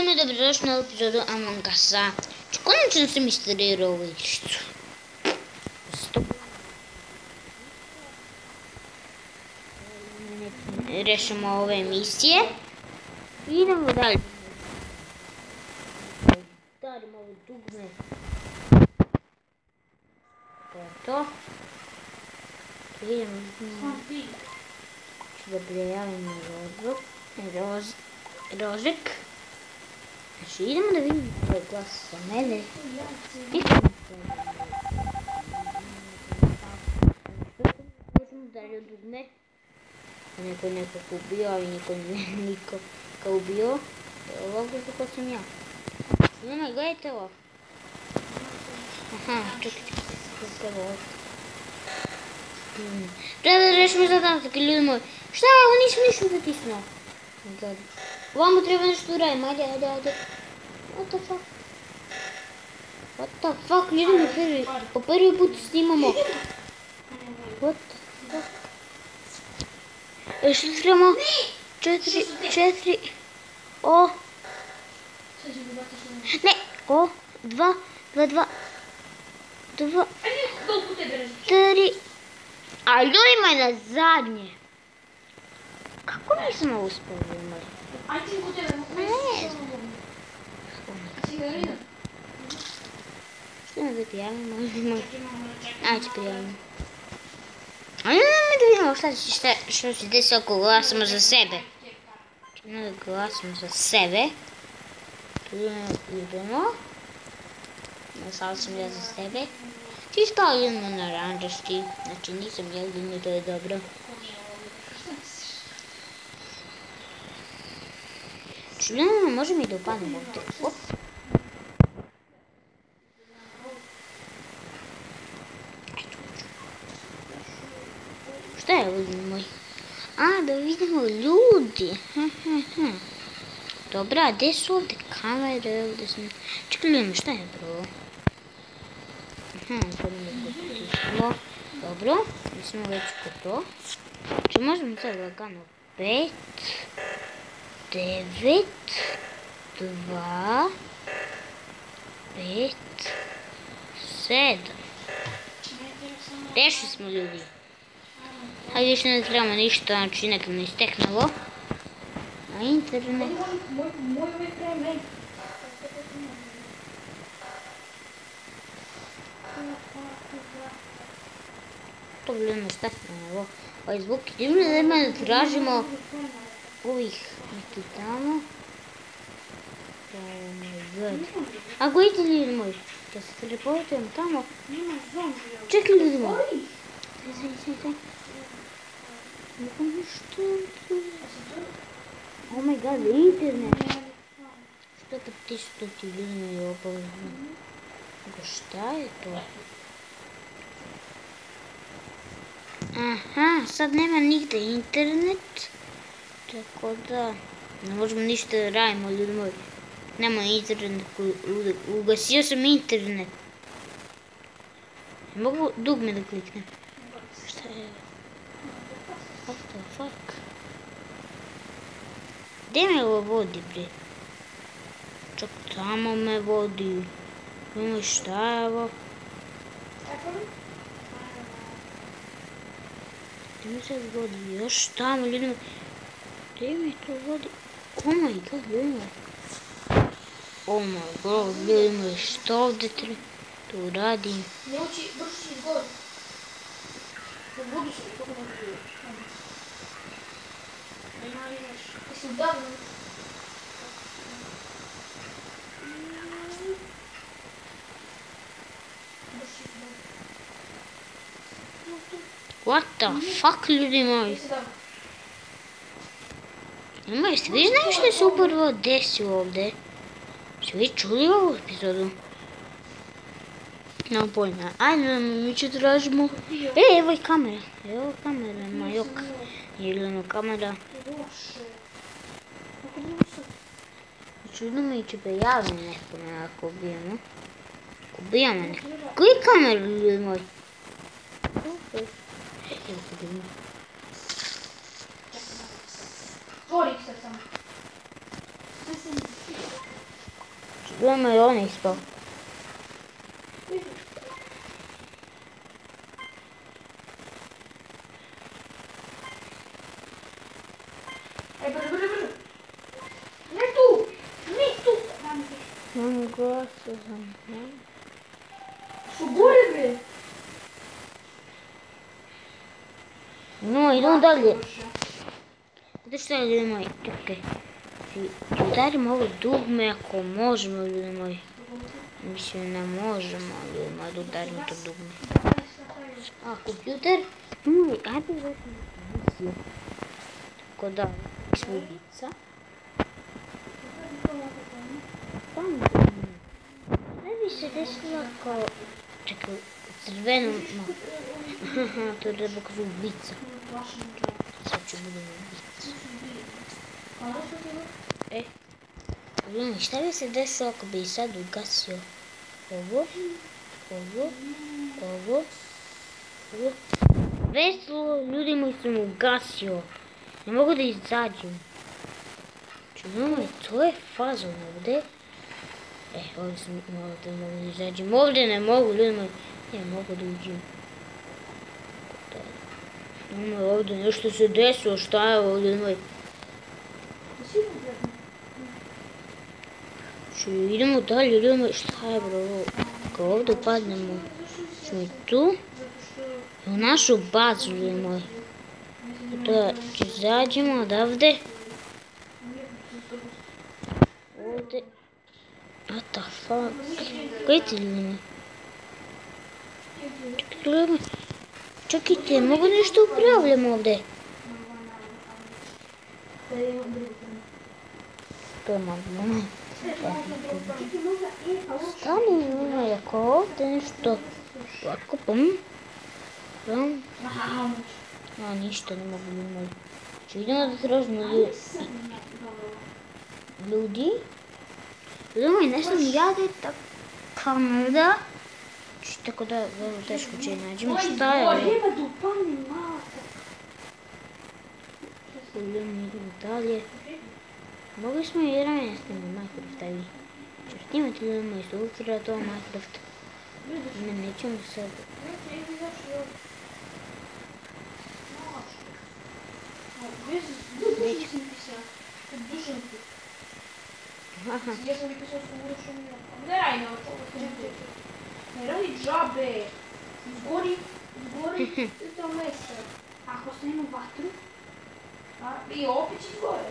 Здравейте, да дошли на епизода Among Us. Чеконо, че не съм изтерирал игрището. Решимо ова емисия. И идем да дали. Дали ово дугме. Ето. Идем. Ще да приявим розик. Розик. Ще идем да видим кой глас за мене. Искам ударил до дне. Некой некак е убил, ами никой не е никак убил. Лов до тук съм я. Не гледайте лов. Аха, чакай, чакай, лов. Трябва да решим задачата, люди е мои. Що, он не смешно натиснал. Да. Vamo treba nešto uradim, ajde, ajde, ajde. What the fuck? What the fuck, idemo prvi, po prvi put snimamo. What the fuck? E što trebamo? Četiri, četiri, o. Ne, o, dva, dva, dva. Dva, tri. A ljudi, na zadnje. Kako nisam ovo uspavljeno? Ще не запияваме, може би може. А, че прияваме. Ами не ме да видим, още ще, ще седи с около гласа за себе. Ще не да гласам за себе. Любимо, любимо. Насал съм я за себе. Ти стал един на наранджащи, значи не съм я, да ми е добро. Ne, ne, može mi da upadim ovdje. Šta je ovdje moj? A, da vidimo ljudi. Hm, hm, hm. Dobra, a gdje su ovdje kamere? Čekaj, ljudi, šta je bro? Dobro, mislim već kod to. Če možemo sad lagano pet. девет, сме люди. Хайде, вижте, не трябва нищо, значи нека не изтекнало. На интернет. Погледна, е стахме него. Фейсбук, идем да има да тражимо. Коли їх не кидаємо, то назад. А гуйте лізьмой. Зараз телепортуємо там. Чек лізьмо. Ну что О май гад, интернет. Что-то ты что телевизор его положил. Что это? Ага, с одним нигде интернет. Tako da, ne možemo ništa da radimo, ljudi moji. Nema interneta koji ugasio sam internet. Ne mogu dugme da kliknem. Šta je? What the fuck? Gdje me ovo vodi, bre? Čak tamo me vodi. Ima šta je ovo? Gde mi se vodi? Još tamo, ljudi moji. favorite né, favorite. Oh my god, gamer. Oh my god, gamer, estou detriturado em... Meu tio, meu tio, Eu vou deixar, eu vou deixar. What the fuck, Ludimais? Ама, ще ли знаеш, че се обърва деси овде? Ще ли чули в епизода? Много по-има. Ай, на момиче дражмо. Е, ева и камера. Ева камера, майок. Или на камера. Чудно ми, е, че бе явно нехто ме, ако убием. Ако убием, нехто. Кои камери, любимой? Е, убием. Voritse sam. Sve sam izvršila. Gledamo je on ispao. E, tu! Ne tu! Mam gosto za mnom. Su gore, bre! No, idemo dalje. Bože. Дійшли, люди мої, тільки Ударимо дубмяко, можемо, люди мої. Ми ще не можемо, люди мої, ударимо то дубмяко. А, комп'ютер? Ну, а ти вже Куда? Слубиться. Там. Навіщо десь лако? Чекай, червоно. Ага, тут треба крубиться. Це чому не биться? E, vini, šta bi se desilo ako bi sad ugasio ovo, ovo, ovo, ovo. Veslo, ljudi mi sam ugasio. Ne mogu da izađem. Čujemo, to je fazo ovdje. E, ovdje sam malo da mogu da izađem. Ovdje ne mogu, ljudi mi Ne mogu da uđem. Ovdje nešto se desilo, šta je ovdje, moj. Що йдемо далі, йдемо шайбро. Кров допаднемо. Що ту и в нашу базу Да, То зайдемо, давде. Оде. What the fuck? Кытельные. Чекайте, могу нещо управлям овде. Това Тема, мама. Стане има яко, те нещо откупам. Там. А, нищо не мога да има. Ще идем да сръжно люди. Думай, нещо ми яде така мърда. Че така да е много тежко, че наđemo šta je. Ой, риба да упане малко. се ми и далее. Много сме играли с тема Майнкрафт Ави. Ще снимате ли ме изолтира това Майнкрафт? Не, не чум се. Вече. Ага. Здесь он писал, что лучше меня. Да, я не Рай джабе. Сгори, сгори, это место. Ако сниму ватру, а, и опечи горе.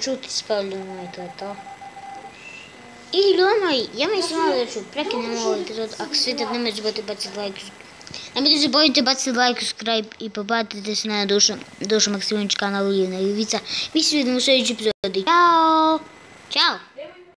Чу ти спали моята Или дома, я ме снимала, защото преки не мога да дадат, ако светът не ме бъде баци Nemojte se bojite baciti like, subscribe i pobatite se na dušu, dušu Maksimović kanal Ljivna Ljivica. Mi se vidimo u sljedeći epizodi. Ćao! Ćao!